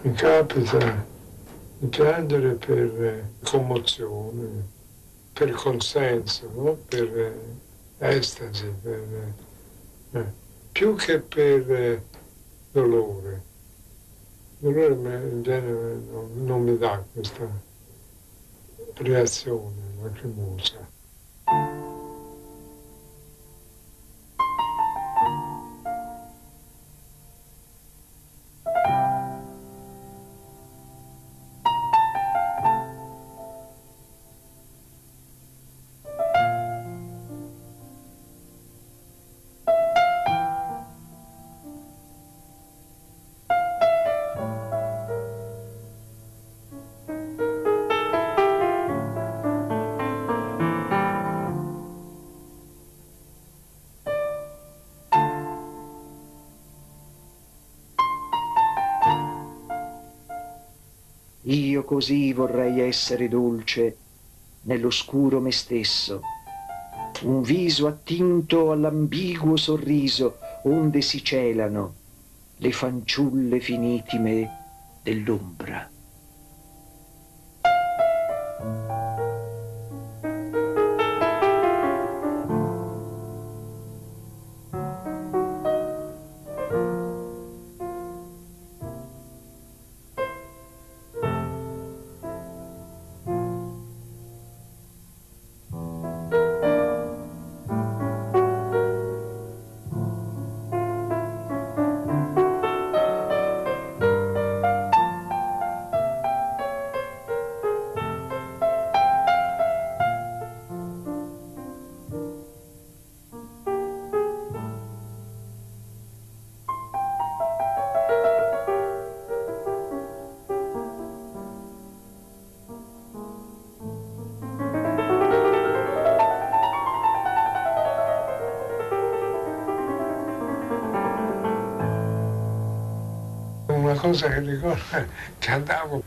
Mi capita di piangere per commozione, per consenso, no? per estasi, per, eh, più che per eh, dolore. Dolore in genere non, non mi dà questa reazione lacrimosa. Io così vorrei essere dolce nell'oscuro me stesso, un viso attinto all'ambiguo sorriso onde si celano le fanciulle finitime dell'ombra. Cosa che ricordo che andavo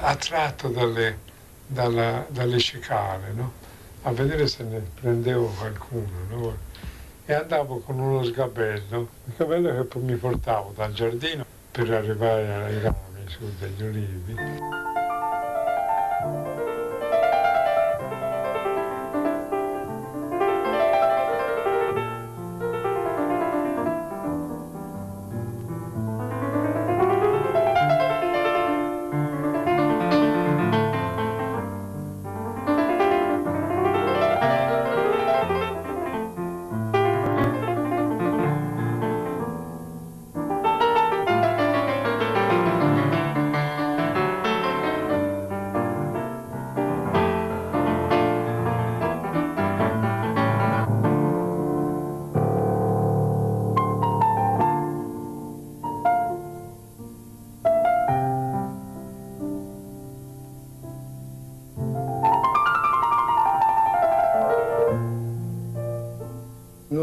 attratto dalle, dalla, dalle cicale, no? a vedere se ne prendevo qualcuno. No? E andavo con uno sgabello, il sgabello che mi portavo dal giardino per arrivare ai rami su degli ulivi.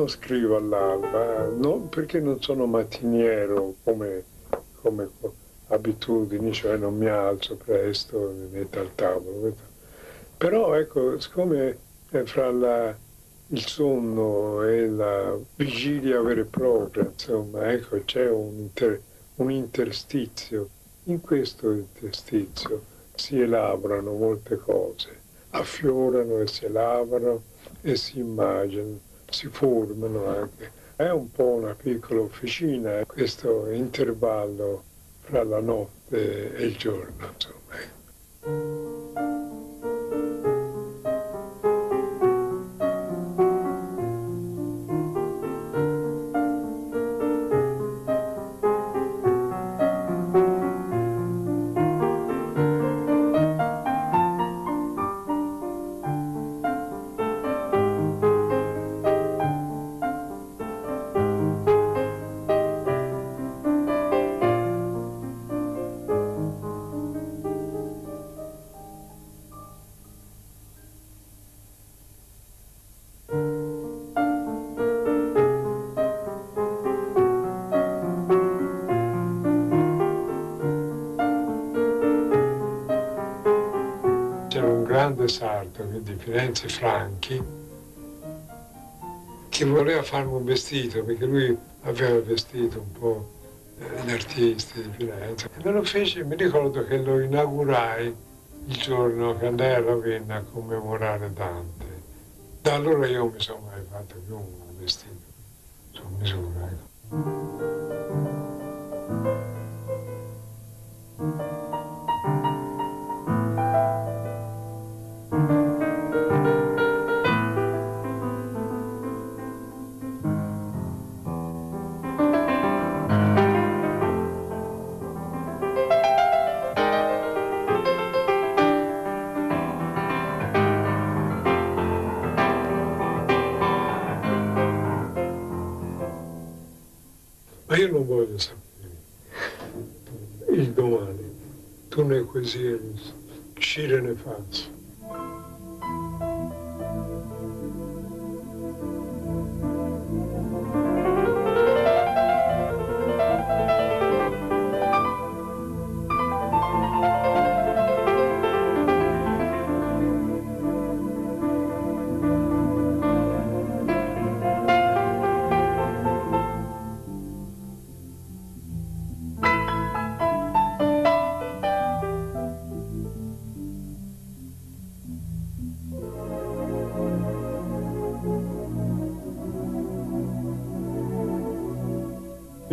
Non scrivo all'alba, non perché non sono mattiniero come, come abitudini, cioè non mi alzo presto, mi metto al tavolo. Però ecco, siccome fra la, il sonno e la vigilia vera e propria, insomma, ecco, c'è un, inter, un interstizio. In questo interstizio si elaborano molte cose, affiorano e si elaborano e si immaginano si formano anche. È un po' una piccola officina questo intervallo fra la notte e il giorno. Insomma. Firenze Franchi che voleva farmi un vestito perché lui aveva vestito un po' gli artisti di Firenze. E me lo feci, mi ricordo che lo inaugurai il giorno che andai a Ravenna a commemorare Dante. Da allora io mi sono mai fatto più un vestito su misura.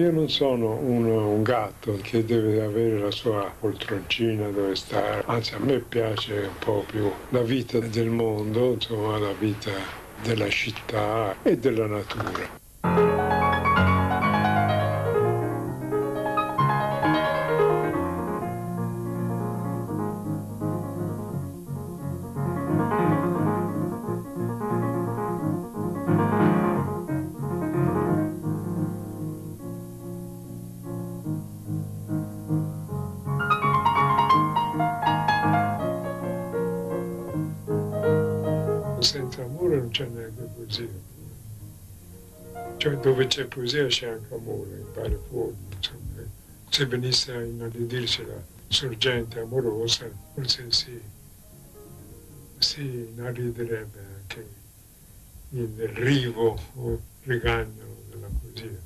Io non sono un, un, gatto che deve avere la sua poltroncina dove stare, anzi a me piace un po' più la vita del mondo, insomma la vita della città e della natura. Poesia. Cioè dove c'è poesia c'è anche amore, forme. Insomma. Se venisse a inaridirsi la sorgente amorosa, forse si, si inaridirebbe anche il rivo o rigagnolo della poesia.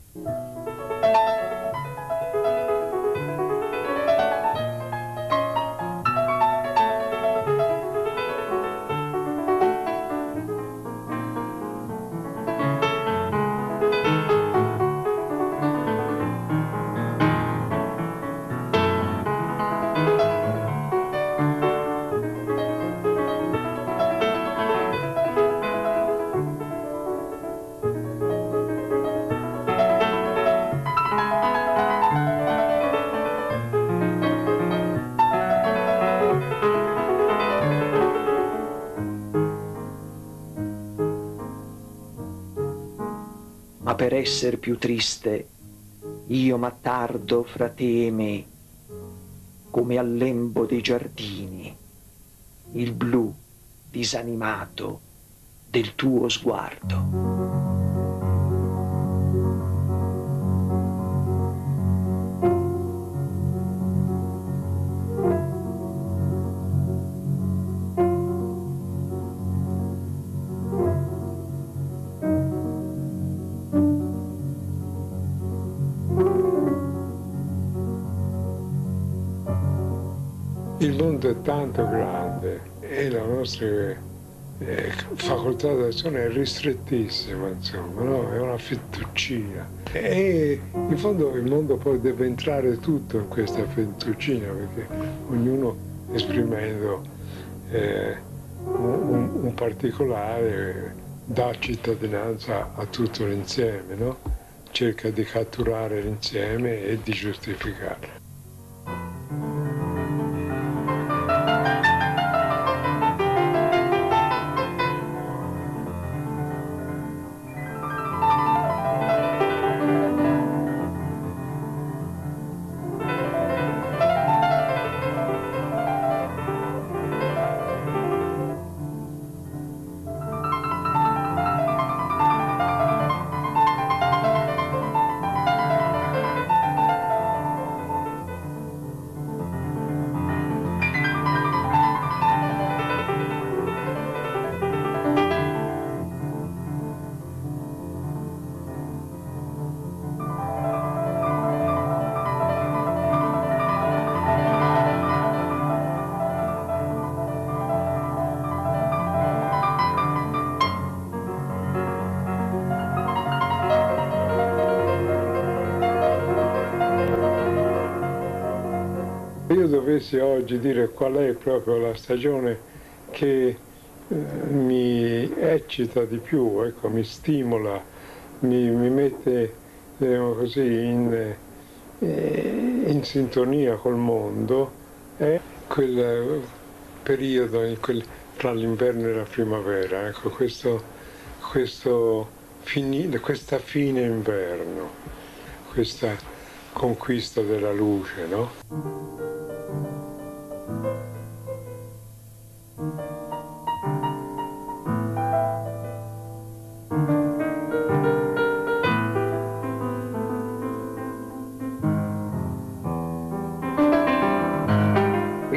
Ma per esser più triste io m'attardo fra te e me, come al lembo dei giardini, il blu disanimato del tuo sguardo. Mondo è tanto grande e la nostra eh, facoltà d'azione è ristrettissima, insomma, no? è una fettuccina. E in fondo il mondo poi deve entrare tutto in questa fettuccina perché ognuno esprimendo eh, un, un, particolare dà cittadinanza a tutto l'insieme, no? cerca di catturare l'insieme e di giustificarlo. Io dovessi oggi dire qual è proprio la stagione che eh, mi eccita di più, ecco, mi stimola, mi, mi mette diciamo così, in, eh, in, sintonia col mondo, è quel periodo quel, tra l'inverno e la primavera, ecco, questo, questo fini, questa fine inverno, questa conquista della luce, no?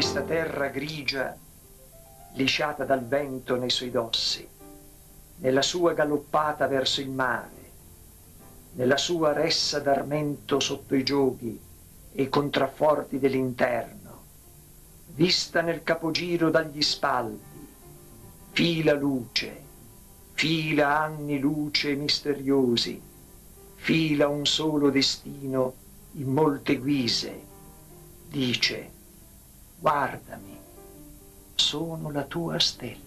Questa terra grigia lisciata dal vento nei suoi dossi, nella sua galoppata verso il mare, nella sua ressa d'armento sotto i gioghi e i contrafforti dell'interno, vista nel capogiro dagli spalti, fila luce, fila anni luce misteriosi, fila un solo destino in molte guise, dice guardami, sono la tua stella.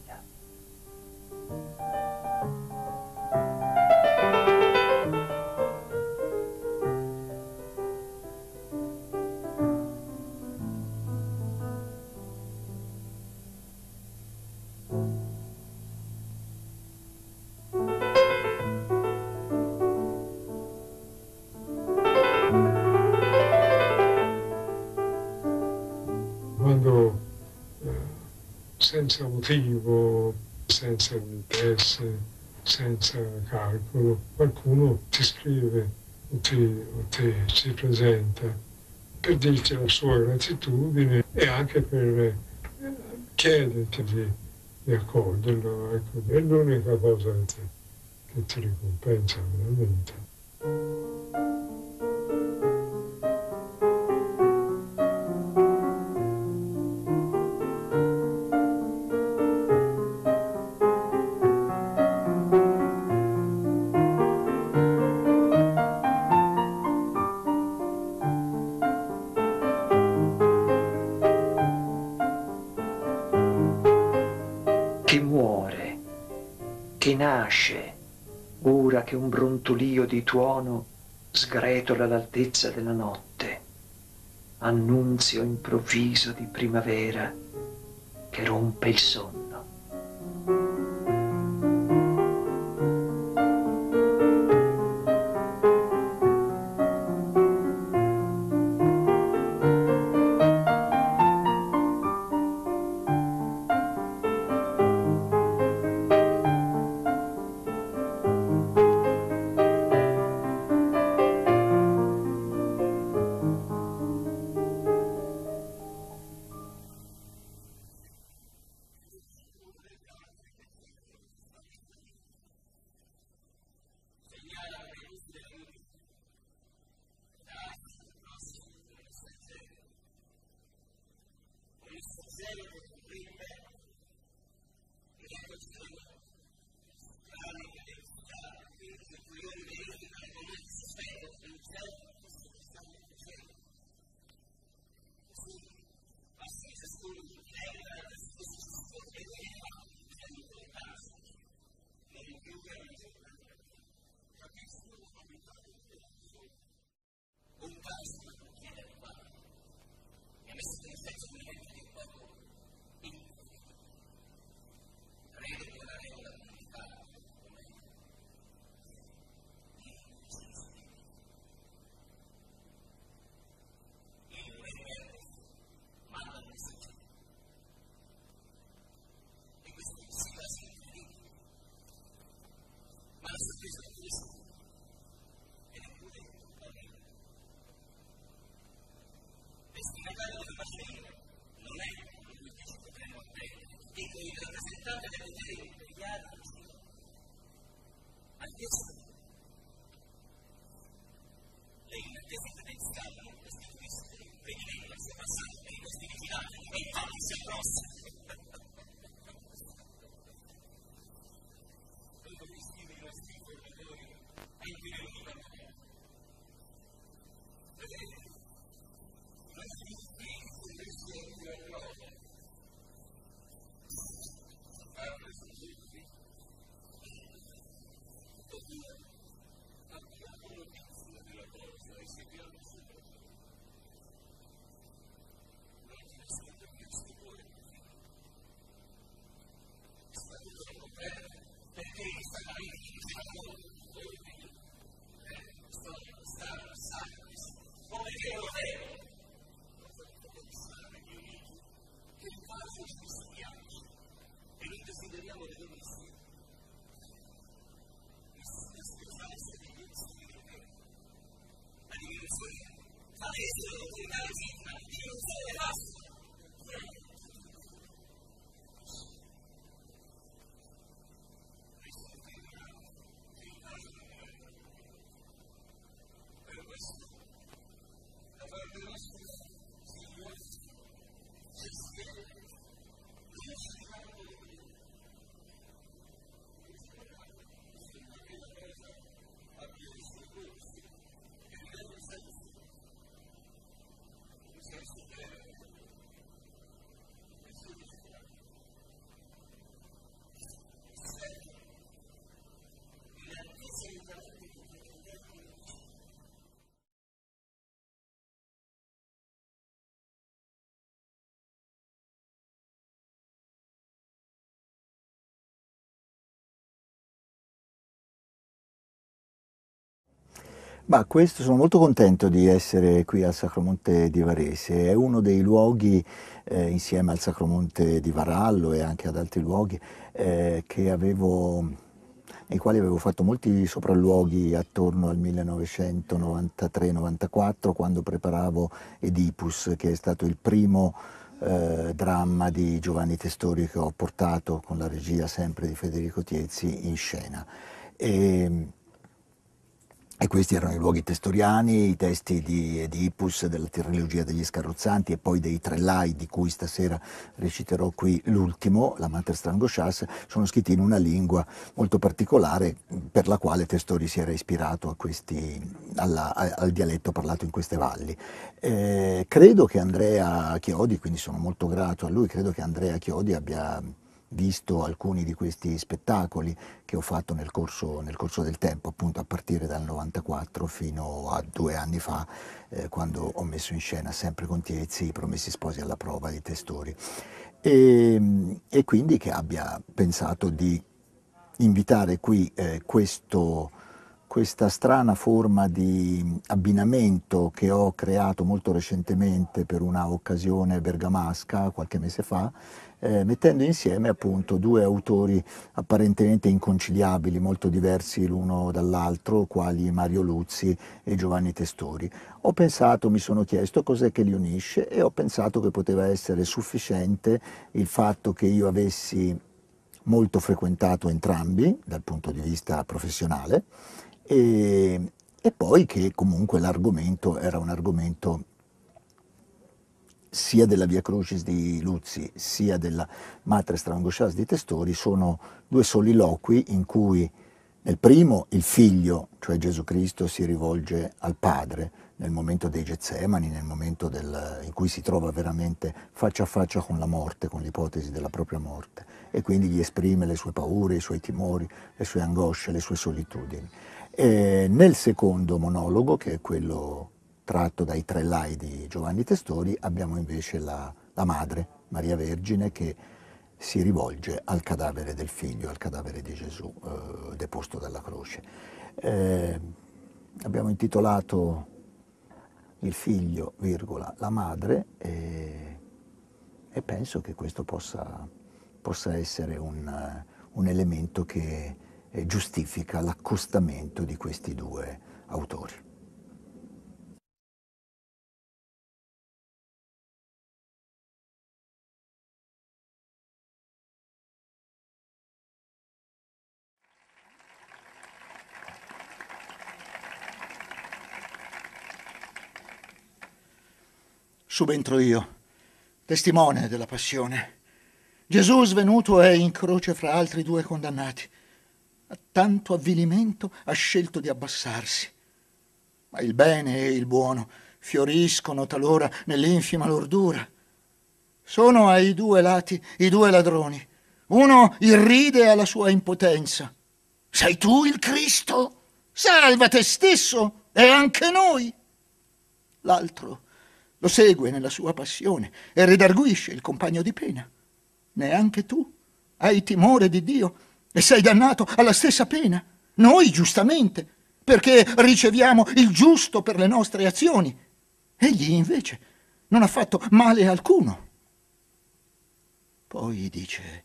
Senza motivo, senza interesse, senza calcolo. Qualcuno ti scrive o ti, o ti si presenta per dirti la sua gratitudine e anche per eh, chiederti di, di accoglierlo. Ecco, è l'unica cosa che ti, che ti ricompensa veramente. Brontolio di tuono sgretola l'altezza della notte, annunzio improvviso di primavera che rompe il sonno. Jesus. Ma questo sono molto contento di essere qui al Sacromonte di Varese, è uno dei luoghi eh, insieme al Sacromonte di Varallo e anche ad altri luoghi eh, avevo, nei quali avevo fatto molti sopralluoghi attorno al 1993-94 quando preparavo Oedipus che è stato il primo eh, dramma di Giovanni Testori che ho portato con la regia sempre di Federico Tiezzi in scena. E, e questi erano i luoghi testoriani, i testi di Edipus, della trilogia degli scarrozzanti e poi dei Trellai, di cui stasera reciterò qui l'ultimo, la Mater Strangoscias, sono scritti in una lingua molto particolare per la quale Testori si era ispirato questi, alla, al dialetto parlato in queste valli. Eh, credo che Andrea Chiodi, quindi sono molto grato a lui, credo che Andrea Chiodi abbia visto alcuni di questi spettacoli che ho fatto nel corso, nel corso, del tempo, appunto a partire dal 94 fino a due anni fa, eh, quando ho messo in scena sempre con Tiezzi i Promessi Sposi alla prova di Testori. E, e quindi che abbia pensato di invitare qui eh, questo, questa strana forma di abbinamento che ho creato molto recentemente per una occasione bergamasca qualche mese fa, eh, mettendo insieme appunto due autori apparentemente inconciliabili, molto diversi l'uno dall'altro, quali Mario Luzzi e Giovanni Testori. Ho pensato, mi sono chiesto cos'è che li unisce e ho pensato che poteva essere sufficiente il fatto che io avessi molto frequentato entrambi dal punto di vista professionale e, e poi che comunque l'argomento era un argomento sia della Via Crucis di Luzzi sia della Matre Strangoscias di Testori sono due soliloqui in cui nel primo il figlio, cioè Gesù Cristo, si rivolge al padre nel momento dei Getsemani, nel momento del, in cui si trova veramente faccia a faccia con la morte, con l'ipotesi della propria morte, e quindi gli esprime le sue paure, i suoi timori, le sue angosce, le sue solitudini. E nel secondo monologo, che è quello tratto dai tre lai di Giovanni Testori, abbiamo invece la, la madre, Maria Vergine, che si rivolge al cadavere del figlio, al cadavere di Gesù eh, deposto dalla croce. Eh, abbiamo intitolato il figlio, virgola, la madre e, e penso che questo possa, possa essere un, un, elemento che eh, giustifica l'accostamento di questi due autori. subentro io, testimone della passione. Gesù svenuto è in croce fra altri due condannati. A tanto avvilimento ha scelto di abbassarsi. Ma il bene e il buono fioriscono talora nell'infima lordura. Sono ai due lati i due ladroni. Uno irride alla sua impotenza. Sei tu il Cristo? Salva te stesso e anche noi. L'altro lo segue nella sua passione e redarguisce il compagno di pena. Neanche tu hai timore di Dio e sei dannato alla stessa pena. Noi giustamente, perché riceviamo il giusto per le nostre azioni. Egli invece non ha fatto male alcuno. Poi dice,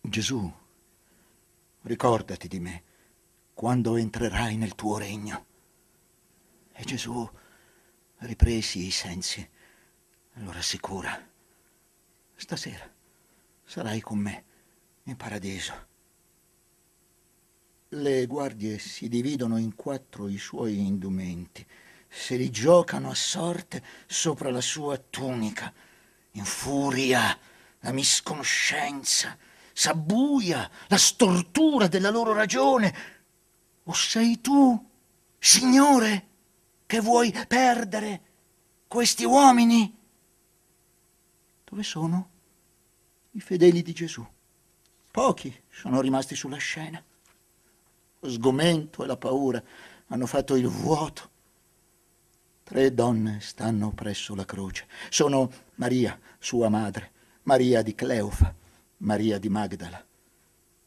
Gesù, ricordati di me quando entrerai nel tuo regno. E Gesù ripresi i sensi, lo rassicura. Stasera sarai con me in paradiso. Le guardie si dividono in quattro i suoi indumenti, se li giocano a sorte sopra la sua tunica. In furia la misconoscenza, s'abbuia la stortura della loro ragione. O sei tu, Signore? che vuoi perdere questi uomini? Dove sono i fedeli di Gesù? Pochi sono rimasti sulla scena. Lo sgomento e la paura hanno fatto il vuoto. Tre donne stanno presso la croce. Sono Maria, sua madre, Maria di Cleofa, Maria di Magdala.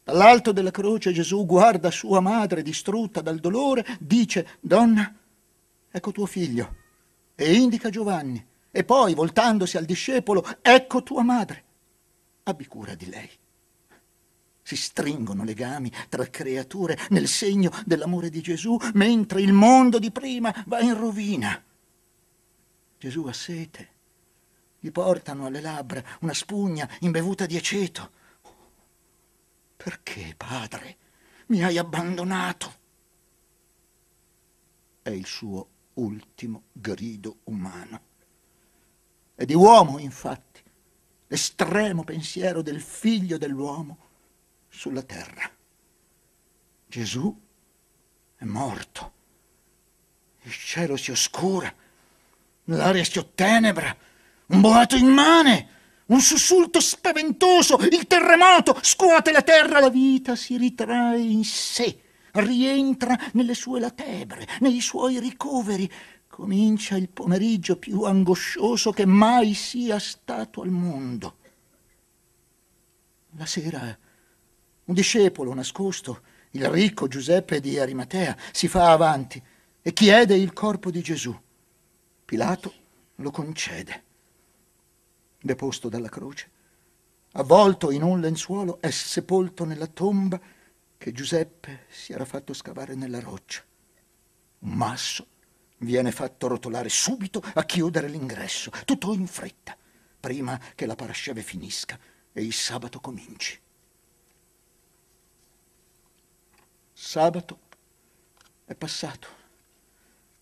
Dall'alto della croce Gesù guarda sua madre distrutta dal dolore, dice, donna, ecco tuo figlio, e indica Giovanni, e poi, voltandosi al discepolo, ecco tua madre, abbi cura di lei. Si stringono legami tra creature nel segno dell'amore di Gesù, mentre il mondo di prima va in rovina. Gesù ha sete. Gli portano alle labbra una spugna imbevuta di aceto. Perché, padre, mi hai abbandonato? È il suo ultimo grido umano. È di uomo, infatti, l'estremo pensiero del figlio dell'uomo sulla terra. Gesù è morto. Il cielo si oscura, l'aria si ottenebra, un boato immane, un sussulto spaventoso, il terremoto scuote la terra, la vita si ritrae in sé, rientra nelle sue latebre, nei suoi ricoveri. Comincia il pomeriggio più angoscioso che mai sia stato al mondo. La sera un discepolo nascosto, il ricco Giuseppe di Arimatea, si fa avanti e chiede il corpo di Gesù. Pilato lo concede. Deposto dalla croce, avvolto in un lenzuolo, è sepolto nella tomba che Giuseppe si era fatto scavare nella roccia. Un masso viene fatto rotolare subito a chiudere l'ingresso, tutto in fretta, prima che la parasceve finisca e il sabato cominci. Sabato è passato.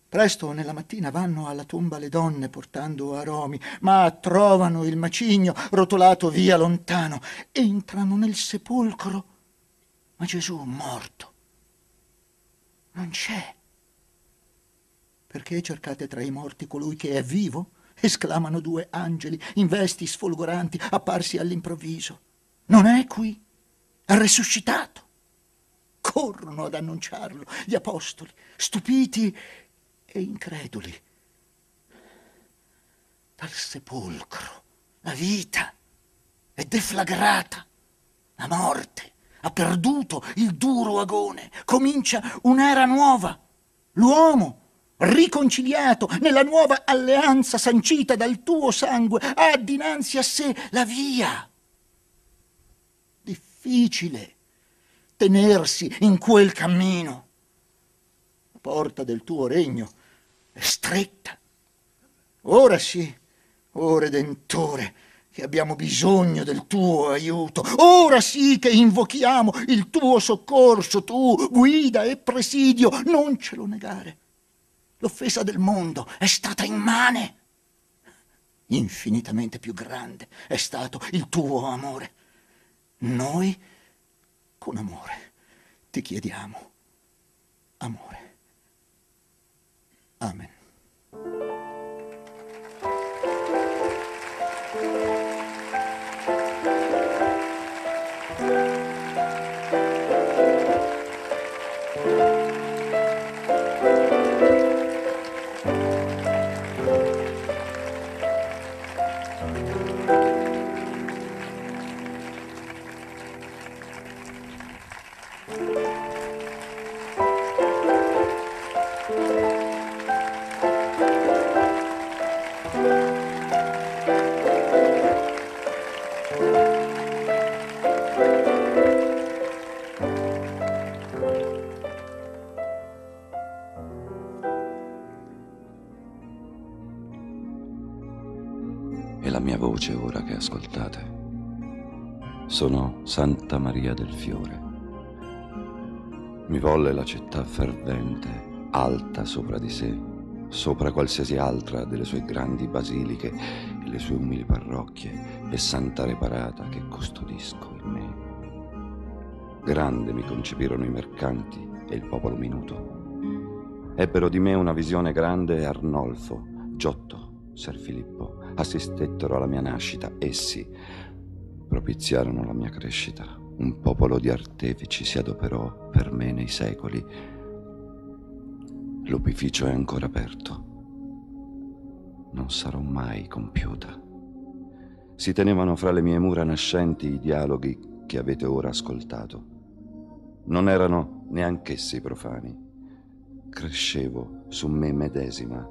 Presto nella mattina vanno alla tomba le donne portando aromi, ma trovano il macigno rotolato via lontano. Entrano nel sepolcro, ma Gesù morto. Non c'è. Perché cercate tra i morti colui che è vivo? esclamano due angeli in vesti sfolgoranti apparsi all'improvviso. Non è qui, è risuscitato corrono ad annunciarlo gli apostoli, stupiti e increduli. Dal sepolcro la vita è deflagrata, la morte ha perduto il duro agone, comincia un'era nuova, l'uomo riconciliato nella nuova alleanza sancita dal tuo sangue, ha dinanzi a sé la via. Difficile tenersi in quel cammino. La porta del tuo regno è stretta. Ora sì, o oh Redentore, che abbiamo bisogno del tuo aiuto. Ora sì che invochiamo il tuo soccorso, tu, guida e presidio, non ce lo negare. L'offesa del mondo è stata immane. Infinitamente più grande è stato il tuo amore. Noi con amore ti chiediamo amore. Amen. Sono Santa Maria del Fiore. Mi volle la città fervente, alta sopra di sé, sopra qualsiasi altra delle sue grandi basiliche e le sue umili parrocchie e santa reparata che custodisco in me. Grande mi concepirono i mercanti e il popolo minuto. Ebbero di me una visione grande Arnolfo, Giotto, Ser Filippo, assistettero alla mia nascita, essi propiziarono la mia crescita. Un popolo di artefici si adoperò per me nei secoli. L'opificio è ancora aperto. Non sarò mai compiuta. Si tenevano fra le mie mura nascenti i dialoghi che avete ora ascoltato. Non erano neanch'essi profani. Crescevo su me medesima,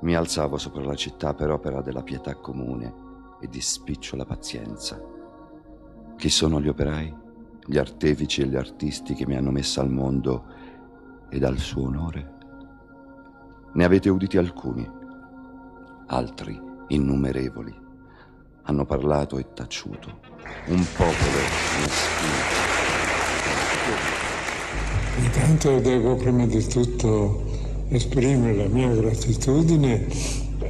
mi alzavo sopra la città per opera della pietà comune e di spicciola pazienza. Chi sono gli operai, gli artefici e gli artisti che mi hanno messa al mondo ed al suo onore? Ne avete uditi alcuni, altri innumerevoli hanno parlato e taciuto. Un popolo meschino. Intanto devo prima di tutto esprimere la mia gratitudine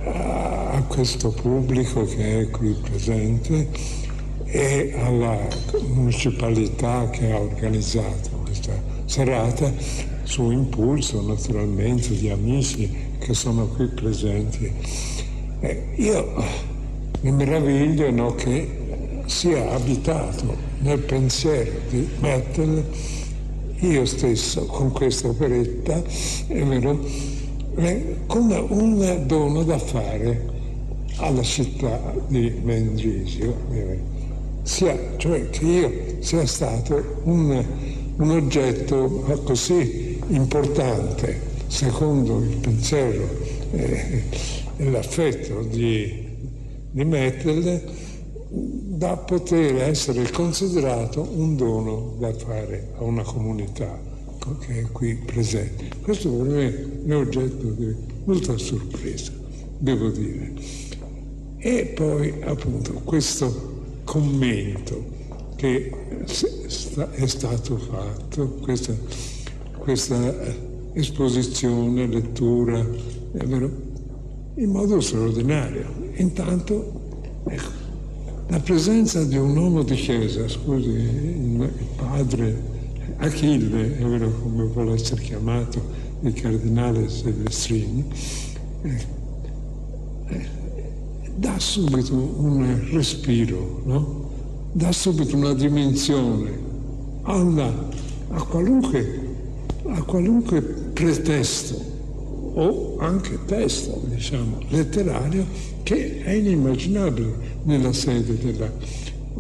a questo pubblico che è qui presente e alla municipalità che ha organizzato questa serata su impulso naturalmente di amici che sono qui presenti. Eh, io mi meraviglio no, che sia abitato nel pensiero di Mettel, io stesso con questa operetta, è vero, come un dono da fare alla città di Mendrisio, sia, cioè che io sia stato un, un oggetto così importante secondo il pensiero e l'affetto di di Mettel da poter essere considerato un dono da fare a una comunità che è qui presente. Questo per me è oggetto di molta sorpresa, devo dire. E poi appunto questo commento che è stato fatto, questa, questa esposizione, lettura, in modo straordinario. Intanto, ecco, la presenza di un uomo di chiesa, scusi, il, padre Achille, è vero come vuole essere chiamato, il cardinale Silvestrini, eh, dà subito un respiro, no? dà subito una dimensione alla, a, qualunque, a qualunque pretesto o anche testo, diciamo, letterario che è inimmaginabile nella sede della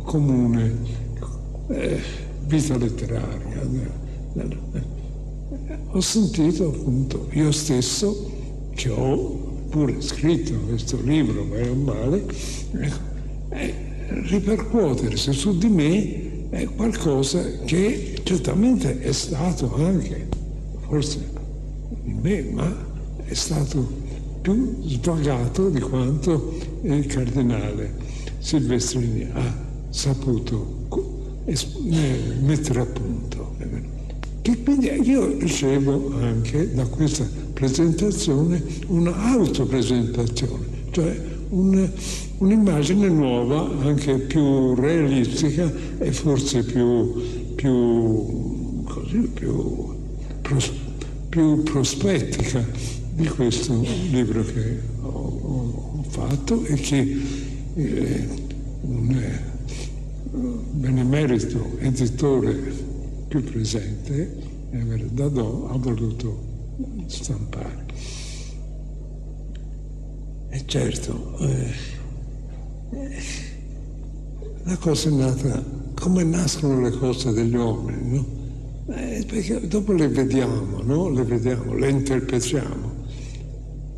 comune eh, vita letteraria. Ho sentito appunto io stesso, che ho pure scritto questo libro, bene o male, eh, ripercuotersi su di me è qualcosa che certamente è stato anche, forse in me, ma è stato più svagato di quanto il cardinale Silvestrini ha saputo mettere a punto. Che quindi io ricevo anche da questa presentazione un'autopresentazione, cioè un, un'immagine nuova, anche più realistica e forse più, più, così, più, pros, più prospettica di questo libro che ho, ho fatto e che eh, un eh, benemerito editore più presente, Emer Dadò, ha voluto stampare. E certo, eh, la cosa è nata come nascono le cose degli uomini, no? Eh, perché dopo le vediamo, no? Le vediamo, le interpretiamo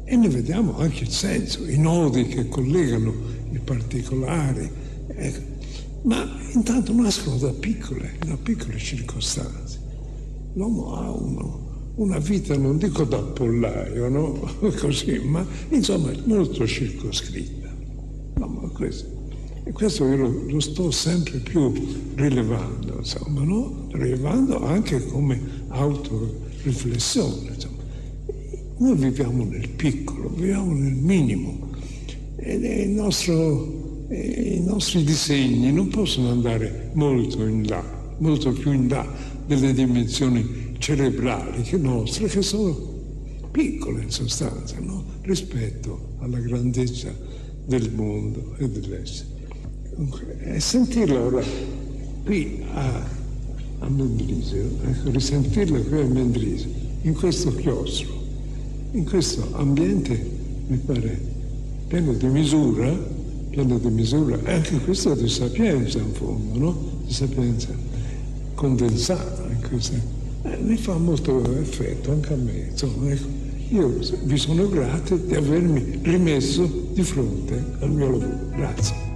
e ne vediamo anche il senso, i nodi che collegano i particolari, ecco. ma intanto nascono da piccole, da piccole circostanze. L'uomo ha uno, una vita, non dico da pollaio, no? Così, ma insomma molto circoscritta. No, questo, e questo io lo, lo, sto sempre più rilevando, insomma, no? Rilevando anche come autoriflessione, insomma. Noi viviamo nel piccolo, viviamo nel minimo e nostro, i nostri disegni non possono andare molto in là, molto più in là delle dimensioni cerebrali nostre, che sono piccole in sostanza, no? rispetto alla grandezza del mondo e dell'essere. E sentirla ora qui a, a Mendrisio, ecco, risentirla qui a Mendrisio, in questo chiostro, in questo ambiente, mi pare, pieno di misura, pieno di misura, anche questo di sapienza in fondo, no? di sapienza condensata. Ecco, eh, mi fa molto effetto anche a me. Insomma, ecco, io vi sono grato di avermi rimesso di fronte al mio lavoro. Grazie.